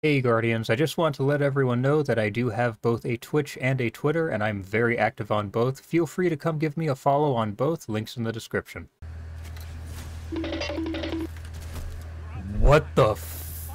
Hey Guardians, I just want to let everyone know that I do have both a Twitch and a Twitter, and I'm very active on both. Feel free to come give me a follow on both, links in the description. What the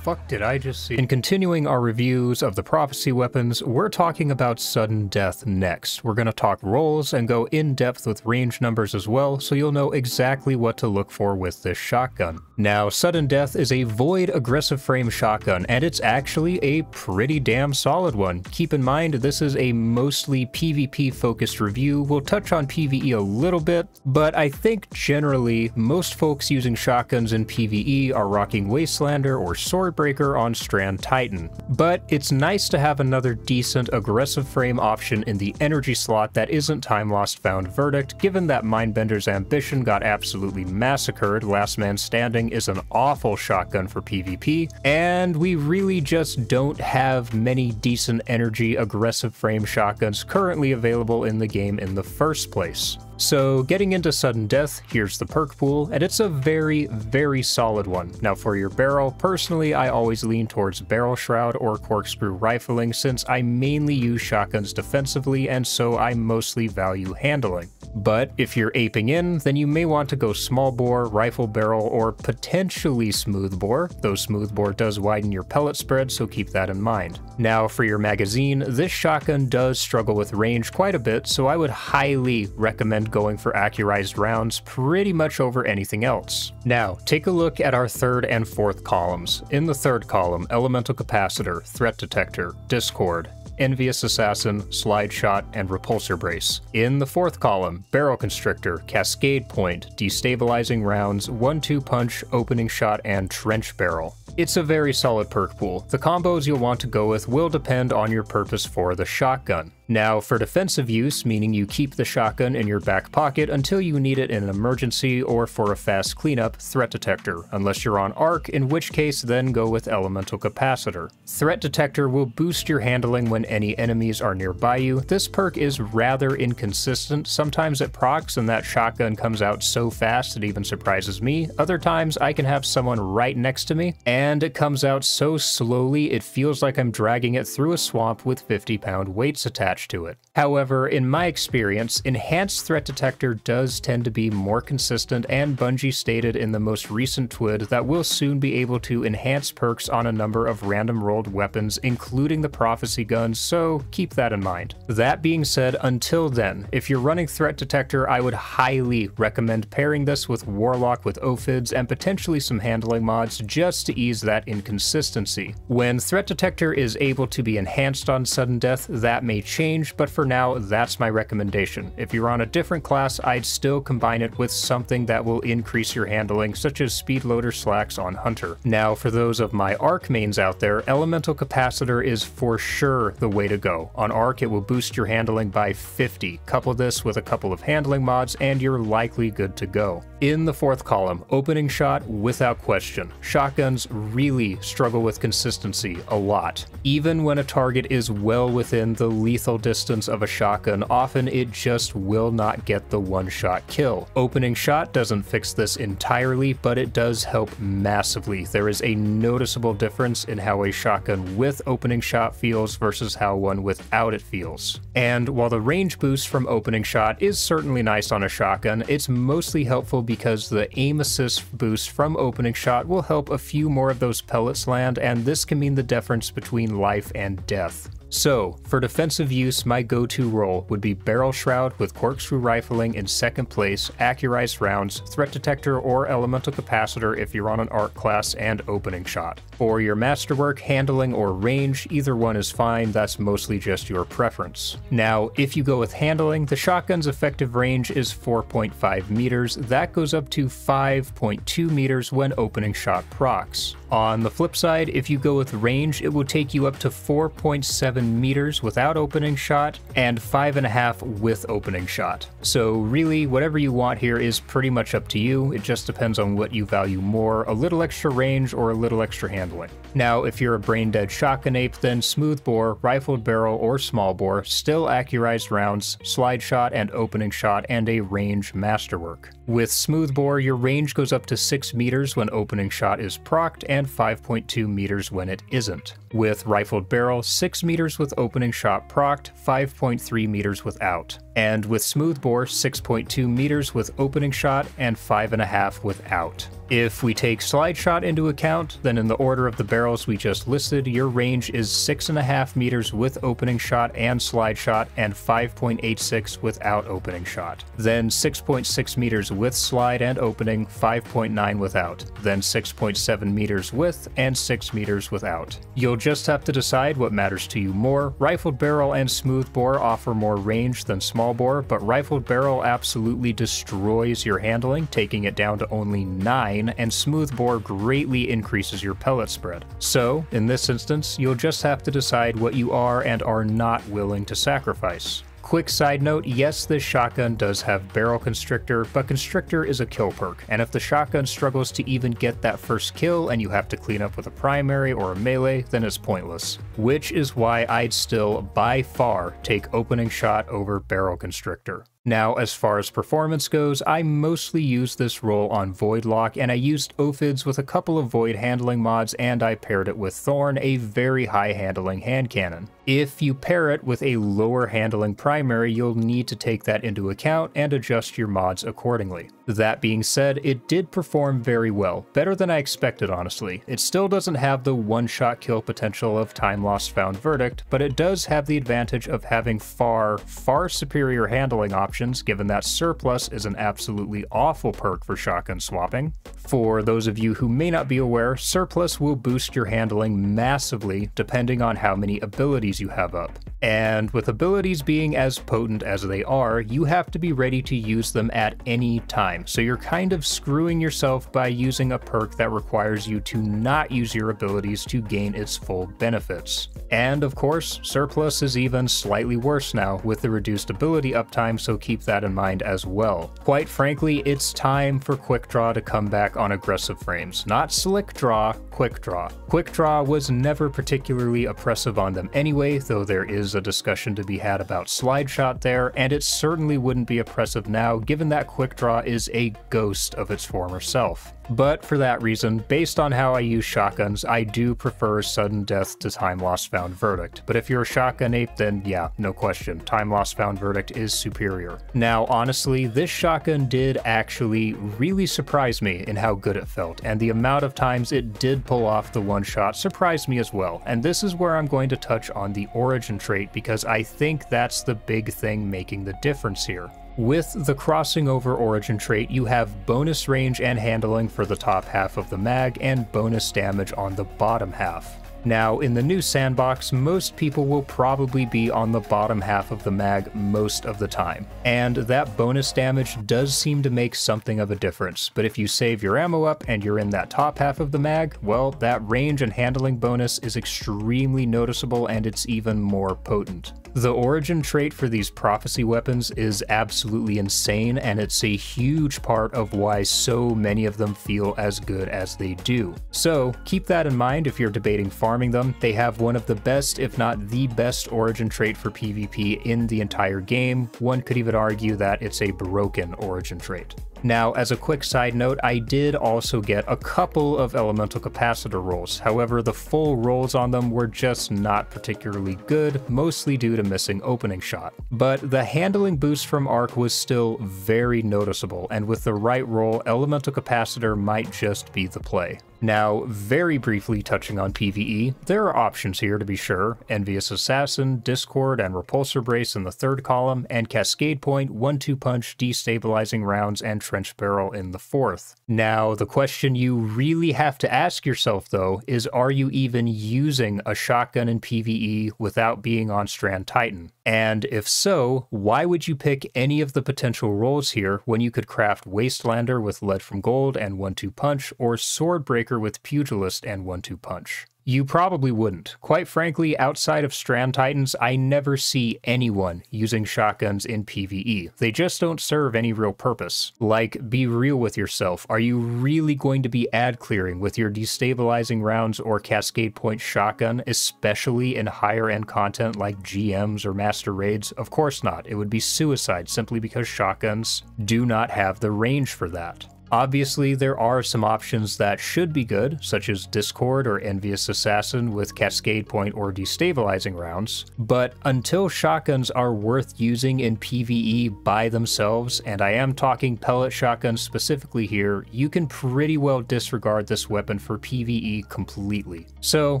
fuck did I just see? In continuing our reviews of the prophecy weapons, we're talking about sudden death next. We're gonna talk rolls and go in depth with range numbers as well, so you'll know exactly what to look for with this shotgun. Now, sudden death is a void aggressive frame shotgun, and it's actually a pretty damn solid one. Keep in mind, this is a mostly PvP focused review. We'll touch on PvE a little bit, but I think generally most folks using shotguns in PvE are rocking Wastelander or Sword Swordbreaker on Strand Titan. But it's nice to have another decent aggressive frame option in the energy slot that isn't Time Lost Found Verdict, given that Mindbender's Ambition got absolutely massacred, Last Man Standing is an awful shotgun for PvP, and we really just don't have many decent energy aggressive frame shotguns currently available in the game in the first place. So getting into sudden death, here's the perk pool, and it's a very, very solid one. Now for your barrel, personally I always lean towards barrel shroud or corkscrew rifling since I mainly use shotguns defensively and so I mostly value handling. But if you're aping in, then you may want to go small bore, rifle barrel, or potentially smooth bore, though smooth bore does widen your pellet spread, so keep that in mind. Now for your magazine, this shotgun does struggle with range quite a bit, so I would highly recommend going for accurized rounds pretty much over anything else. Now, take a look at our third and fourth columns. In the third column, Elemental Capacitor, Threat Detector, Discord, Envious Assassin, Slide Shot, and Repulsor Brace. In the fourth column, Barrel Constrictor, Cascade Point, Destabilizing Rounds, 1-2 Punch, Opening Shot, and Trench Barrel. It's a very solid perk pool. The combos you'll want to go with will depend on your purpose for the shotgun. Now, for defensive use, meaning you keep the shotgun in your back pocket until you need it in an emergency or for a fast cleanup, Threat Detector, unless you're on Arc, in which case then go with Elemental Capacitor. Threat Detector will boost your handling when any enemies are nearby you. This perk is rather inconsistent. Sometimes it procs and that shotgun comes out so fast it even surprises me. Other times I can have someone right next to me, and it comes out so slowly it feels like I'm dragging it through a swamp with 50 pound weights attached to it. However, in my experience, Enhanced Threat Detector does tend to be more consistent, and Bungie stated in the most recent TWID that we'll soon be able to enhance perks on a number of random rolled weapons, including the Prophecy guns, so keep that in mind. That being said, until then, if you're running Threat Detector, I would highly recommend pairing this with Warlock with Ophids and potentially some handling mods just to ease that inconsistency. When Threat Detector is able to be enhanced on sudden death, that may change but for now, that's my recommendation. If you're on a different class, I'd still combine it with something that will increase your handling, such as Speedloader Slacks on Hunter. Now, for those of my Arc mains out there, Elemental Capacitor is for sure the way to go. On Arc, it will boost your handling by 50. Couple this with a couple of handling mods, and you're likely good to go. In the fourth column, opening shot without question. Shotguns really struggle with consistency a lot. Even when a target is well within the lethal distance of a shotgun, often it just will not get the one-shot kill. Opening shot doesn't fix this entirely, but it does help massively. There is a noticeable difference in how a shotgun with opening shot feels versus how one without it feels. And while the range boost from opening shot is certainly nice on a shotgun, it's mostly helpful because the aim assist boost from opening shot will help a few more of those pellets land, and this can mean the difference between life and death. So, for defensive use, my go-to roll would be Barrel Shroud with Corkscrew Rifling in second place, Accurized Rounds, Threat Detector or Elemental Capacitor if you're on an Arc class, and Opening Shot. For your Masterwork, Handling, or Range, either one is fine, that's mostly just your preference. Now, if you go with Handling, the shotgun's effective range is 4.5 meters, that goes up to 5.2 meters when Opening Shot procs. On the flip side, if you go with range, it will take you up to 4.7 meters without opening shot and 5.5 with opening shot. So really, whatever you want here is pretty much up to you. It just depends on what you value more, a little extra range or a little extra handling. Now, if you're a brain dead shotgun ape, then smooth bore, rifled barrel, or small bore, still accurized rounds, slide shot and opening shot, and a range masterwork. With Smoothbore, your range goes up to 6 meters when opening shot is procced and 5.2 meters when it isn't. With Rifled Barrel, 6 meters with opening shot procced, 5.3 meters without. And with Smoothbore, 6.2 meters with opening shot and 5.5 without. If we take slide shot into account, then in the order of the barrels we just listed, your range is 6.5 meters with opening shot and slide shot, and 5.86 without opening shot. Then 6.6 meters with slide and opening, 5.9 without. Then 6.7 meters with, and 6 meters without. You'll just have to decide what matters to you more. Rifled barrel and smoothbore offer more range than small bore, but rifled barrel absolutely destroys your handling, taking it down to only 9 and smooth bore greatly increases your pellet spread. So, in this instance, you'll just have to decide what you are and are not willing to sacrifice. Quick side note, yes, this shotgun does have Barrel Constrictor, but Constrictor is a kill perk, and if the shotgun struggles to even get that first kill and you have to clean up with a primary or a melee, then it's pointless. Which is why I'd still, by far, take opening shot over Barrel Constrictor. Now, as far as performance goes, I mostly use this roll on Voidlock, and I used Ophids with a couple of Void handling mods, and I paired it with Thorn, a very high handling hand cannon. If you pair it with a lower handling primary, you'll need to take that into account and adjust your mods accordingly. That being said, it did perform very well, better than I expected honestly. It still doesn't have the one-shot kill potential of Time Lost Found Verdict, but it does have the advantage of having far, far superior handling options given that Surplus is an absolutely awful perk for shotgun swapping. For those of you who may not be aware, Surplus will boost your handling massively depending on how many abilities you have up. And with abilities being as potent as they are, you have to be ready to use them at any time. So you're kind of screwing yourself by using a perk that requires you to not use your abilities to gain its full benefits. And of course, Surplus is even slightly worse now with the reduced ability uptime, so keep that in mind as well. Quite frankly, it's time for Quick Draw to come back on aggressive frames. Not Slick Draw, Quick Draw. Quick Draw was never particularly oppressive on them anyway, though there is a discussion to be had about Slide Shot there, and it certainly wouldn't be oppressive now given that Quick Draw is a ghost of its former self. But for that reason, based on how I use shotguns, I do prefer sudden death to time lost found verdict. But if you're a shotgun ape, then yeah, no question, time lost found verdict is superior. Now, honestly, this shotgun did actually really surprise me in how good it felt, and the amount of times it did pull off the one shot surprised me as well. And this is where I'm going to touch on the origin trait because I think that's the big thing making the difference here. With the crossing over origin trait, you have bonus range and handling for the top half of the mag and bonus damage on the bottom half. Now, in the new sandbox, most people will probably be on the bottom half of the mag most of the time, and that bonus damage does seem to make something of a difference, but if you save your ammo up and you're in that top half of the mag, well, that range and handling bonus is extremely noticeable and it's even more potent. The origin trait for these prophecy weapons is absolutely insane, and it's a huge part of why so many of them feel as good as they do. So keep that in mind if you're debating farming them. They have one of the best, if not the best, origin trait for PvP in the entire game. One could even argue that it's a broken origin trait. Now, as a quick side note, I did also get a couple of elemental capacitor rolls. However, the full rolls on them were just not particularly good, mostly due to missing opening shot. But the handling boost from Arc was still very noticeable, and with the right roll, elemental capacitor might just be the play. Now, very briefly touching on PvE, there are options here to be sure Envious Assassin, Discord, and Repulsor Brace in the third column, and Cascade Point, 1 2 Punch, Destabilizing Rounds, and Trench Barrel in the fourth. Now, the question you really have to ask yourself though is are you even using a shotgun in PvE without being on Strand Titan? And if so, why would you pick any of the potential rolls here when you could craft Wastelander with Lead from Gold and 1 2 Punch, or Swordbreaker with Pugilist and 1 2 Punch? You probably wouldn't. Quite frankly, outside of Strand Titans, I never see anyone using shotguns in PvE. They just don't serve any real purpose. Like, be real with yourself. Are you really going to be ad clearing with your destabilizing rounds or cascade point shotgun, especially in higher end content like GMs or Master Raids? Of course not. It would be suicide simply because shotguns do not have the range for that. Obviously, there are some options that should be good, such as Discord or Envious Assassin with Cascade Point or Destabilizing rounds, but until shotguns are worth using in PvE by themselves, and I am talking pellet shotguns specifically here, you can pretty well disregard this weapon for PvE completely. So,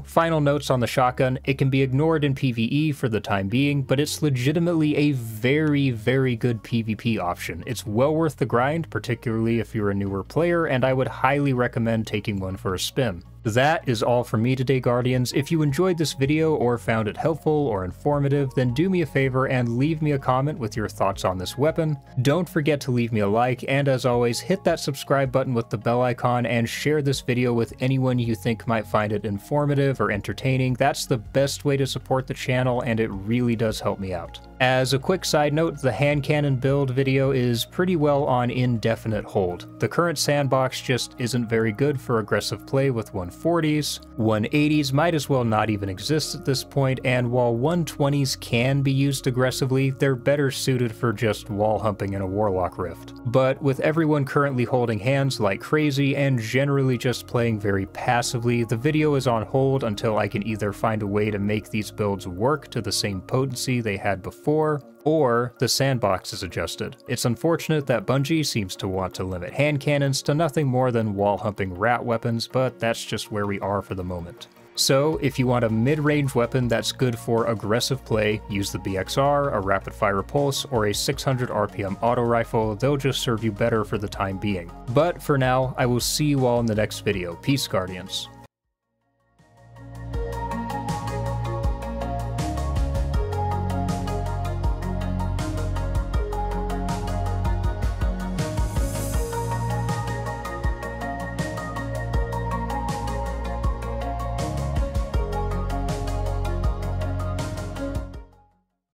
final notes on the shotgun, it can be ignored in PvE for the time being, but it's legitimately a very, very good PvP option. It's well worth the grind, particularly if you're a newer player, and I would highly recommend taking one for a spin. That is all from me today, Guardians. If you enjoyed this video or found it helpful or informative, then do me a favor and leave me a comment with your thoughts on this weapon. Don't forget to leave me a like, and as always, hit that subscribe button with the bell icon and share this video with anyone you think might find it informative or entertaining. That's the best way to support the channel, and it really does help me out. As a quick side note, the hand cannon build video is pretty well on indefinite hold. The current sandbox just isn't very good for aggressive play with 140s. 180s might as well not even exist at this point, and while 120s can be used aggressively, they're better suited for just wall humping in a Warlock Rift. But with everyone currently holding hands like crazy and generally just playing very passively, the video is on hold until I can either find a way to make these builds work to the same potency they had before or the sandbox is adjusted. It's unfortunate that Bungie seems to want to limit hand cannons to nothing more than wall humping rat weapons, but that's just where we are for the moment. So, if you want a mid-range weapon that's good for aggressive play, use the BXR, a rapid-fire pulse, or a 600 RPM auto rifle, they'll just serve you better for the time being. But for now, I will see you all in the next video. Peace, Guardians.